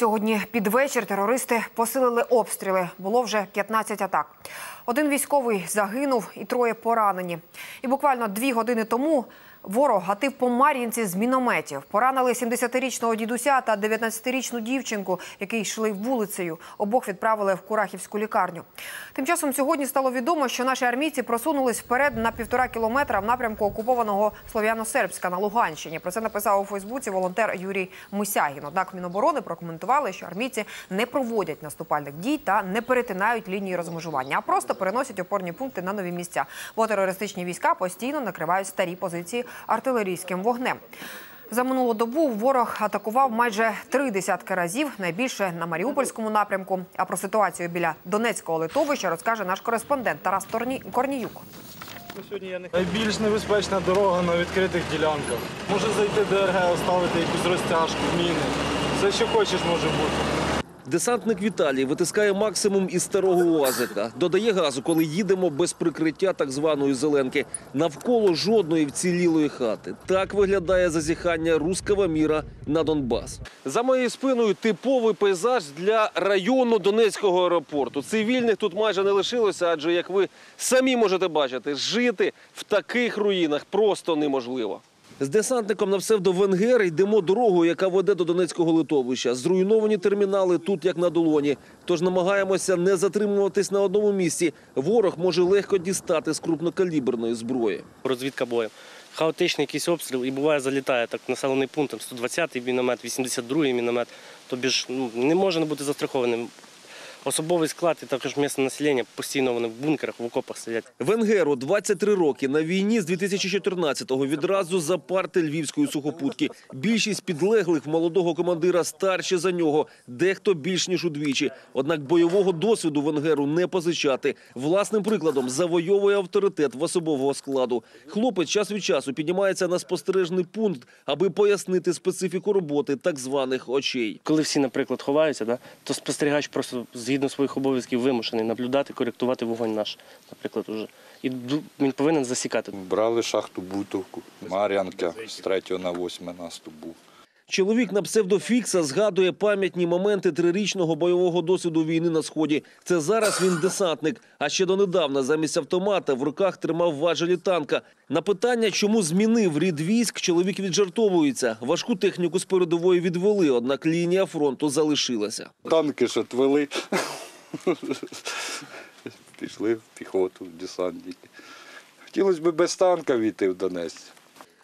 Сьогодні під вечір терористи посилили обстріли. Було вже 15 атак. Один військовий загинув і троє поранені. І буквально дві години тому ворог гатив по Мар'їнці з мінометів. Поранили 70-річного дідуся та 19-річну дівчинку, які йшли вулицею. Обох відправили в Курахівську лікарню. Тим часом сьогодні стало відомо, що наші армійці просунулись вперед на півтора кілометра в напрямку окупованого Слов'яно-Сербська на Луганщині. Про це написав у Фейсбуці волонтер Юрій Мусягін. Однак Міноборони прокоментували, що армійці не проводять наступальних дій та не перетинають лінії розмежування, а просто переносять опорні пункти на нові місця. Бо терористичні війська постійно накривають старі позиції артилерійським вогнем. За минулу добу ворог атакував майже три десятки разів, найбільше на Маріупольському напрямку. А про ситуацію біля Донецького литовища розкаже наш кореспондент Тарас Торні... Корніюк. Найбільш небезпечна дорога на відкритих ділянках. Може зайти ДРГ, оставити якусь розтяжку, міни. Все, що хочеш, може бути. Десантник Віталій витискає максимум із старого УАЗика. Додає газу, коли їдемо без прикриття так званої зеленки. Навколо жодної вцілілої хати. Так виглядає зазіхання руского міра на Донбас. За моєю спиною типовий пейзаж для району Донецького аеропорту. Цивільних тут майже не лишилося, адже як ви самі можете бачити, жити в таких руїнах просто неможливо. З десантником на псевдо Венгер йдемо дорогою, яка веде до Донецького литовища. Зруйновані термінали тут, як на долоні. Тож намагаємося не затримуватись на одному місці. Ворог може легко дістати з крупнокаліберної зброї. розвідка бою. Хаотичний якийсь обстріл і буває залітає так населений пункт, там 120-й міномет, 82-й міномет. Тобі ж ну, не може бути застрахованим. Особовий склад і також місце населення постійно вони в бункерах, в окопах сидять. Венгеру 23 роки на війні з 2014-го відразу за парти львівської сухопутки. Більшість підлеглих молодого командира старші за нього, дехто більш ніж удвічі. Однак бойового досвіду Венгеру не позичати. Власним прикладом завойовує авторитет в особового складу. Хлопець час від часу піднімається на спостережний пункт, аби пояснити специфіку роботи так званих очей. Коли всі, наприклад, ховаються, да, то спостерігач просто згідно своїх обов'язків вимушений наблюдати, коректувати вогонь наш, наприклад, уже. І він повинен засікати. Брали шахту Бутовку, Мар'янка з 3 на 8 наступ був. Чоловік на псевдофікса згадує пам'ятні моменти трирічного бойового досвіду війни на сході. Це зараз він десантник. А ще донедавна замість автомата в руках тримав важелі танка. На питання, чому змінив рід військ, чоловік віджартовується. Важку техніку з передової відвели, однак лінія фронту залишилася. Танки ж отвели. Пішли в піхоту, в десантники. Хотілося б без танка війти в Донець.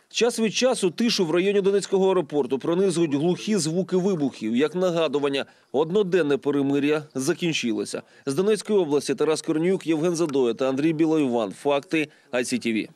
Час від часу тишу в районі Донецького аеропорту пронизують глухі звуки вибухів. Як нагадування, одноденне перемир'я закінчилося. З Донецької області Тарас Корнюк, Євген Задоя та Андрій Білоюван. Факти ICTV.